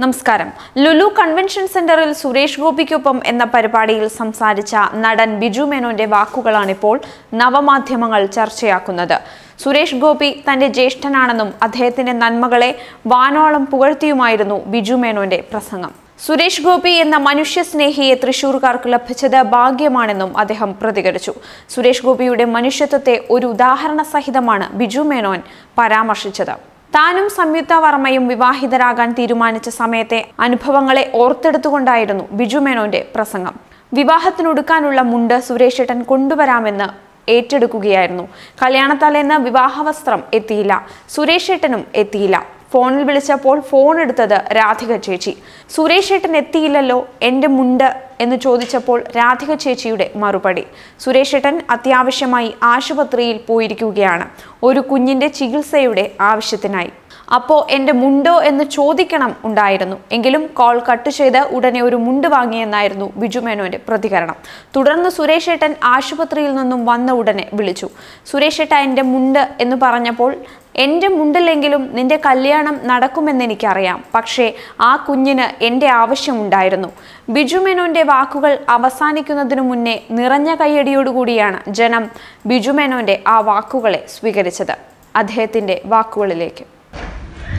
നമസ്കാരം. ലുലു കൺവെൻഷൻ സെന്ററിൽ സുരേഷ് ഗോപിക്കൊപ്പം എന്ന പരിപാടിയിൽ സംസാരിച്ച നടൻ ബിജു മേനോന്റെ വാക്കുകളാണിപ്പോൾ നവമാധ്യമങ്ങൾ ചർച്ചയാക്കുന്നത്. സുരേഷ് ഗോപി തന്റെ ജ്യേഷ്ഠനാണെന്നും അദ്ദേഹത്തിന്റെ നന്മകളെ വാനോളം പുകഴ്ത്തിയുമായിരുന്നു ബിജു മേനോന്റെ പ്രസംഗം. സുരേഷ് ഗോപി എന്ന മനുഷ്യസ്നേഹിയെ തൃശൂർക്കാർക്ക് ലഭിച്ചത് ഭാഗ്യമാണെന്നും അദ്ദേഹം പ്രതികരിച്ചു. സുരേഷ് ഗോപിയുടെ മനുഷ്യത്വത്തെ ഒരു ഉദാഹരണ സഹിതമാണ് ബിജു മേനോൻ പരാമർശിച്ചത്. താനും സംയുക്ത വർമ്മയും വിവാഹിതരാകാൻ തീരുമാനിച്ച സമയത്തെ അനുഭവങ്ങളെ ഓർത്തെടുത്തുകൊണ്ടായിരുന്നു ബിജു മേനോന്റെ പ്രസംഗം. വിവാഹത്തിനൊടുക്കാനുള്ള മുണ്ട് സുരേഷേട്ടൻ കൊണ്ടുവരാമെന്ന് ഏറ്റെടുക്കുകയായിരുന്നു. കല്യാണത്തലേന്ന് വിവാഹവസ്ത്രം എത്തിയില്ല. സുരേഷേട്ടനും എത്തിയില്ല. ഫോണിൽ വിളിച്ചപ്പോൾ ഫോൺ എടുത്തത് രാധിക ചേച്ചി. സുരേഷ് ഏട്ടൻ എത്തിയില്ലല്ലോ എന്റെ മുണ്ട് എന്ന് ചോദിച്ചപ്പോൾ രാധിക ചേച്ചിയുടെ മറുപടി. സുരേഷ് ഏട്ടൻ അത്യാവശ്യമായി ആശുപത്രിയിൽ പോയിരിക്കുകയാണ്. ഒരു കുഞ്ഞിന്റെ ചികിത്സയുടെ ആവശ്യത്തിനായി. അപ്പോൾ എന്റെ മുണ്ടോ എന്ന് ചോദിക്കണം ഉണ്ടായിരുന്നു. എങ്കിലും കോൾ കട്ട് ചെയ്ത് ഉടനെ ഒരു മുണ്ട് വാങ്ങിയെന്നായിരുന്നു ബിജു മേനോന്റെ പ്രതികരണം. തുടർന്ന് സുരേഷ് ഏട്ടൻ ആശുപത്രിയിൽ നിന്നും വന്ന ഉടനെ വിളിച്ചു. സുരേഷ് ഏട്ട എന്റെ മുണ്ട് എന്ന് പറഞ്ഞപ്പോൾ എന്റെ മുണ്ടില്ലെങ്കിലും നിന്റെ കല്യാണം നടക്കുമെന്നെനിക്കറിയാം പക്ഷേ ആ കുഞ്ഞിന് എന്റെ ആവശ്യമുണ്ടായിരുന്നു ബിജുമേനോന്റെ വാക്കുകൾ അവസാനിക്കുന്നതിനു മുന്നേ നിറഞ്ഞ കയ്യടിയോടുകൂടിയാണ് ജനം ബിജുമേനോന്റെ ആ വാക്കുകളെ സ്വീകരിച്ചത്. അദ്ദേഹത്തിന്റെ വാക്കുകളിലേക്ക്.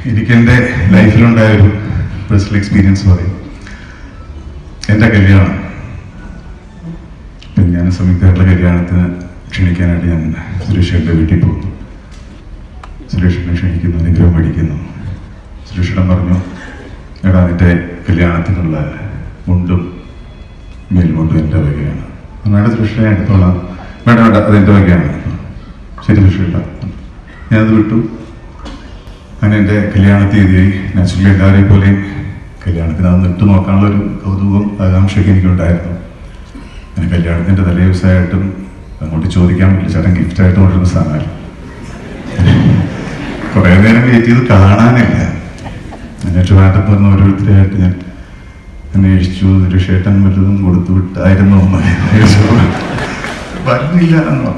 എനിക്ക് എന്റെ ലൈഫിലുണ്ടായ ഒരു പേഴ്സണൽ എക്സ്പീരിയൻസ് പറയും. എന്റെ കല്യാണം. ഞാൻ സംയുക്തമായിട്ടുള്ള കല്യാണത്തിന് ക്ഷണിക്കാനായിട്ട് ഞാൻ സുരേഷേട്ടന്റെ വീട്ടിൽ പോകുന്നു സുരേഷേട്ടനെ ക്ഷണിക്കുന്നു അനുഗ്രഹം മേടിക്കുന്നു സുരേഷിടം പറഞ്ഞു എടാ നിന്റെ കല്യാണത്തിനുള്ള മുണ്ടും മേൽമുണ്ടും എന്റെ വകയാണ്. മേഡം സുരേഷനെ എടുത്തോളാം. മേഡം വേണ്ട അതെന്റെ വകയാണ്. ശരി സുരേഷേട്ട. ഞാനത് വിട്ടു. അങ്ങനെ എന്റെ കല്യാണ തീയതിയായി നാച്ചുറലി എല്ലാവരെയും പോലെ കല്യാണത്തിന് അത് ഇട്ട് നോക്കാനുള്ള ഒരു കൗതുകവും ആകാംക്ഷയൊക്കെ എനിക്കുണ്ടായിരുന്നു. അങ്ങനെ കല്യാണത്തിന്റെ തലേ ദിവസമായിട്ടും അങ്ങോട്ട് ചോദിക്കാൻ പറ്റില്ല. ചേട്ടൻ ഗിഫ്റ്റായിട്ട് കൊണ്ടുവരുന്ന സാധനമല്ല? കുറേ നേരം വെയിറ്റ് ചെയ്ത് കാണാനില്ല. എന്നിട്ട് വേണ്ടപ്പോ ഓരോരുത്തരായിട്ട് ഞാൻ അന്വേഷിച്ചു. ഒരു ഷേട്ടൻ മറ്റൊന്നും കൊടുത്തു വിട്ടായിരുന്നു? എന്ന്. വരുന്നില്ല എന്ന്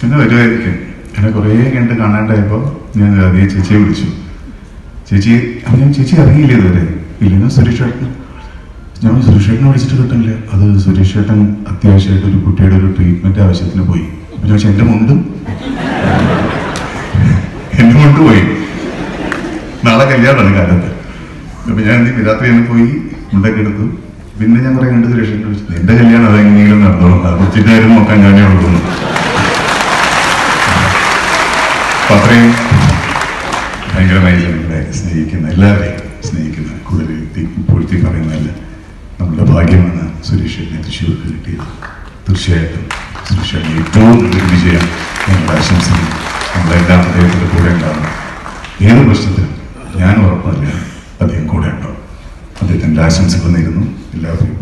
പിന്നെ വരുമായിരിക്കും അങ്ങനെ കുറേ കണ്ട് കാണാണ്ടായപ്പോൾ ഞാൻ അതേ ചേച്ചിയെ വിളിച്ചു. ചേച്ചി അപ്പം ഞാൻ ചേച്ചി അറിയില്ല ഇതുവരെ? ഇല്ലെന്നോ സുരേഷ് ചേട്ടൻ ഞാൻ സുരേഷ് ചേട്ടനെ വിളിച്ചിട്ട് കിട്ടില്ല അത് സുരേഷ് ചേട്ടൻ അത്യാവശ്യമായിട്ട് ഒരു കുട്ടിയുടെ ഒരു ട്രീറ്റ്മെന്റ് ആവശ്യത്തിന് പോയി. അപ്പം ചോദിച്ചാൽ എന്റെ മുണ്ടും എന്റെ മുണ്ട് പോയി നാളെ കല്യാണമാണ് കാലത്ത്. അപ്പൊ ഞാൻ? രാത്രി തന്നെ പോയി മുണ്ടൊക്കെ എടുത്തു. പിന്നെ ഞാൻ കുറെ കണ്ട് സുരേഷ് ചേട്ടനെ വിളിച്ചു. എന്റെ കല്യാണം അതെങ്ങനെയെങ്കിലും നടന്നോളും. അത് കാര്യം നോക്കാൻ ഞാനേ ഉള്ളൂ. അത്രയും ഭയങ്കരമായി സ്നേഹിക്കുന്ന എല്ലാവരെയും സ്നേഹിക്കുന്ന കൂടുതൽ വ്യക്തി പൂഴ്ത്തി പറയുന്നതല്ല നമ്മുടെ ഭാഗ്യമാണ് സുരേഷ് ചേട്ടനെ തൃശ്ശൂർക്ക് കിട്ടിയത്. തീർച്ചയായിട്ടും സുരേഷ് ഏറ്റവും നല്ലൊരു വിജയം ഞങ്ങൾ ആശംസിക്കുന്നു നമ്മളെല്ലാം അദ്ദേഹത്തിന്റെ കൂടെ ഉണ്ടാവണം. ഏത് പ്രശ്നത്തിലും ആശംസിക്കുന്നു എല്ലാവർക്കും